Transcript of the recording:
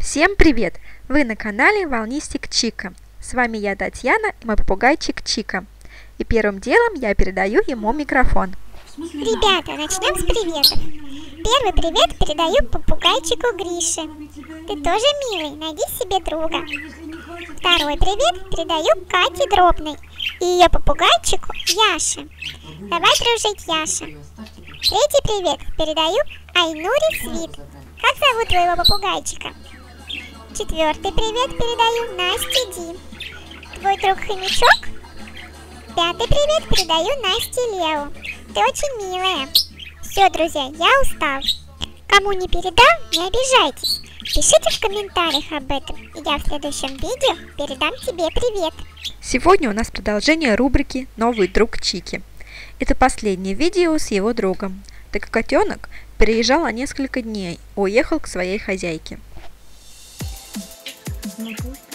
Всем привет! Вы на канале Волнистик Чика. С вами я Татьяна и мой попугайчик Чика. И первым делом я передаю ему микрофон. Ребята, начнем с приветов. Первый привет передаю попугайчику Грише. Ты тоже милый, найди себе друга. Второй привет передаю Кате Дробной и ее попугайчику Яше. Давай дружить, Яша. Третий привет передаю Айнуре Свит. Как зовут твоего попугайчика? Четвертый привет передаю Насте Ди. Твой друг хомячок? Пятый привет передаю Насте Лео. Ты очень милая. Все, друзья, я устал. Кому не передам, не обижайтесь. Пишите в комментариях об этом, и я в следующем видео передам тебе привет. Сегодня у нас продолжение рубрики «Новый друг Чики». Это последнее видео с его другом, так как котенок переезжал на несколько дней, уехал к своей хозяйке. próxima.